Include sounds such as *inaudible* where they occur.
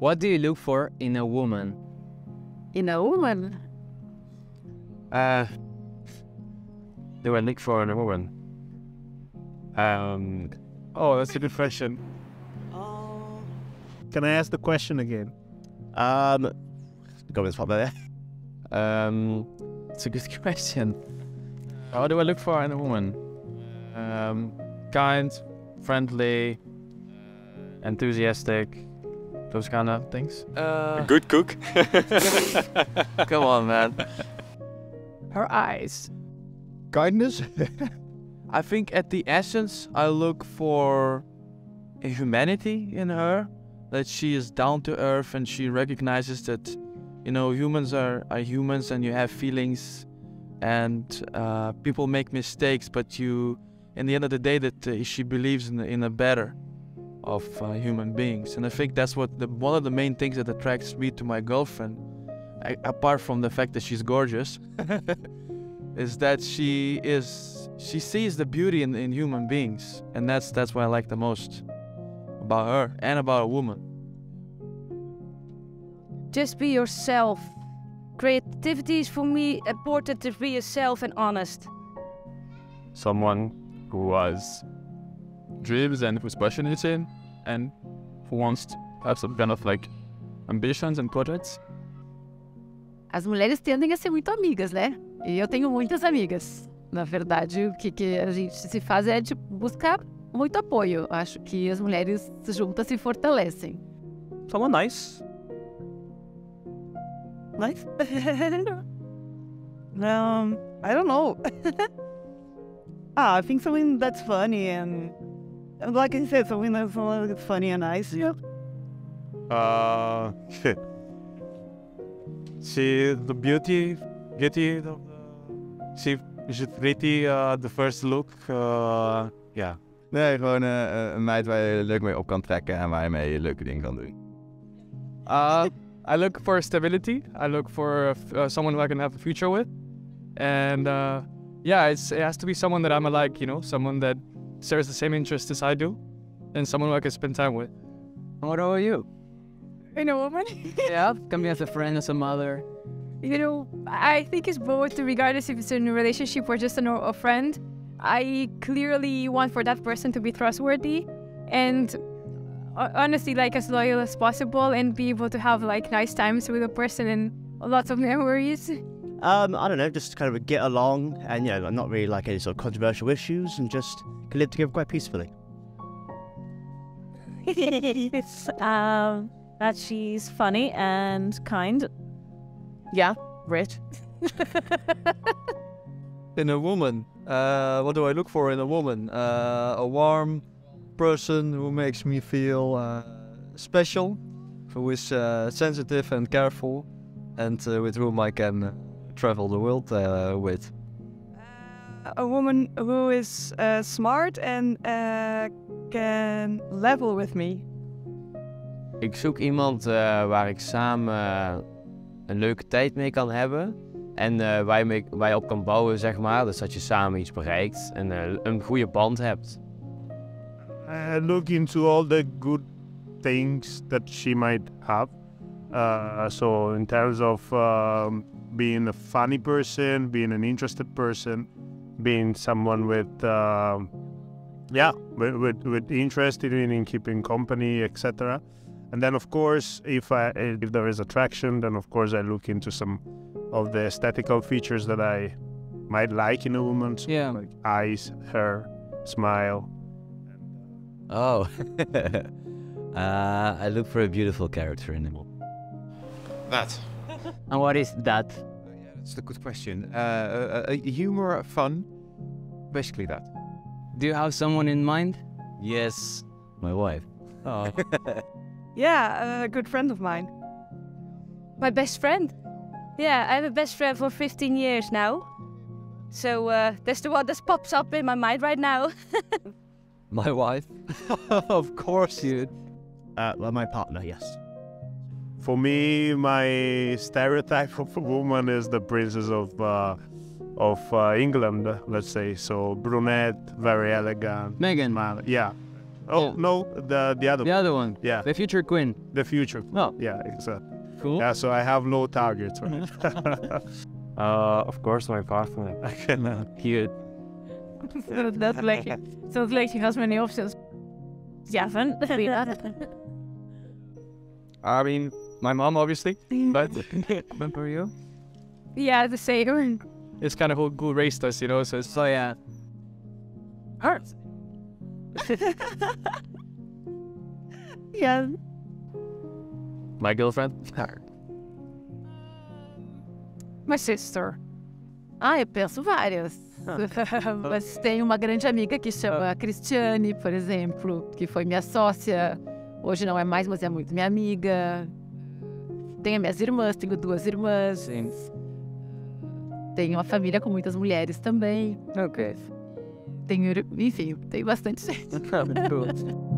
What do you look for in a woman? In a woman? Uh, do I look for in a woman? Um, oh, that's a good question. Can I ask the question again? Um, go with there. Um, it's a good *laughs* question. What do I look for in a woman? Um, kind, friendly, enthusiastic, those kind of things. Uh, good cook. *laughs* come on, man. Her eyes. Kindness? *laughs* I think at the essence, I look for a humanity in her, that she is down to earth and she recognizes that, you know, humans are, are humans and you have feelings and uh, people make mistakes, but you, in the end of the day, that uh, she believes in, in a better of uh, human beings. And I think that's what the, one of the main things that attracts me to my girlfriend, I, apart from the fact that she's gorgeous, *laughs* is that she is she sees the beauty in, in human beings, and that's that's what I like the most about her and about a woman. Just be yourself. Creativity is for me important to be yourself and honest. Someone who has dreams and who's passionate in and who wants to have some kind of like ambitions and projects. As mulheres tendem a ser muito amigas, né? E eu tenho muitas amigas. Na verdade, o que, que a gente se faz é tipo, buscar muito apoio. Acho que as mulheres juntas se fortalecem. Someone nice. Nice? *laughs* um, I don't know. *laughs* ah, I think something that's funny and, like I said, something that's uh, funny and nice. Yeah. Uh, *laughs* she the beauty, beauty of the. She is pretty. Uh, the first look. Uh, yeah. Nee, gewoon uh, een meid waar je leuk mee op kan trekken en waar je mee leuke dingen kan doen. Uh, I look for stability. I look for uh, someone who I can have a future with, and uh, yeah, it's, it has to be someone that I'm like, you know, someone that shares the same interests as I do, and someone who I can spend time with. What about you? In a woman? *laughs* yeah, can be as a friend, as a mother. You know, I think it's both, regardless if it's in a relationship or just a, a friend. I clearly want for that person to be trustworthy and uh, honestly like as loyal as possible and be able to have like nice times with a person and lots of memories. Um, I don't know, just kind of get along and you know, not really like any sort of controversial issues and just can live together quite peacefully. *laughs* um, that she's funny and kind. Yeah, rich. *laughs* in a woman, uh, what do I look for in a woman? Uh, a warm person who makes me feel uh, special, who is uh, sensitive and careful, and uh, with whom I can uh, travel the world with. A woman who is smart and can level with me. Ik zoek iemand waar ik samen een leuke tijd mee kan hebben. En uh, waar, je mee, waar je op kan bouwen, zeg maar. Dus dat je samen iets bereikt en uh, een goede band hebt. I look into all the good things that she might have. Uh, so in terms of um, being a funny person, being an interested person, being someone with, uh, yeah, with, with, with interest in, in keeping company, etc. And then, of course, if I, if there is attraction, then of course I look into some of the aesthetical features that I might like in a woman. So yeah. Like eyes, hair, smile. Oh. *laughs* uh, I look for a beautiful character in a woman. That. And what is that? Oh, yeah, that's a good question. Uh, uh, humor, fun, basically that. Do you have someone in mind? Yes, my wife. Oh. *laughs* yeah, a good friend of mine. My best friend. Yeah, I have a best friend for 15 years now. So uh, that's the one that pops up in my mind right now. *laughs* my wife? *laughs* of course you. Uh, well, my partner, yes. For me, my stereotype of a woman is the princess of uh, of uh, England, let's say. So brunette, very elegant. Meghan. Yeah, Oh no, the the other The other one. Yeah. The future queen. the future. Oh. Yeah, exactly. Cool. Yeah, so I have low targets. Right? *laughs* *laughs* Uh, of course, my partner. *laughs* I can uh, hear it. so that's like sounds like he has many options. Yeah, fun. I mean, my mom, obviously. *laughs* But, but for you? Yeah, the same. It's kind of who, who raised us, you know? So, it's, So yeah. Her. *laughs* Yeah. my girlfriend. My sister. Ah, eu penso várias. *laughs* Mas tem uma grande amiga que chama Cristiane, por exemplo, que foi minha sócia. Hoje não é mais, mas é muito minha amiga. Tenho minhas irmãs, tenho duas irmãs. Sim. Tenho uma família com muitas mulheres também. Ok. Tenho, enfim, tem bastante gente. *laughs* Cool.